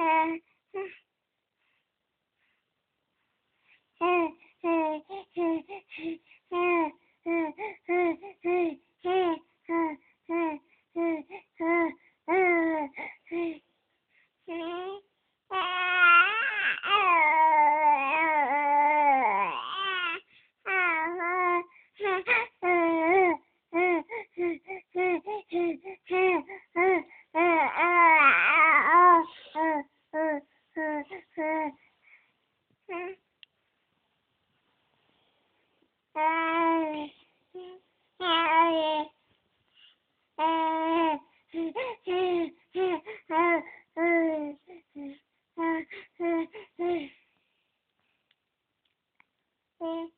হ্যাঁ 嗯。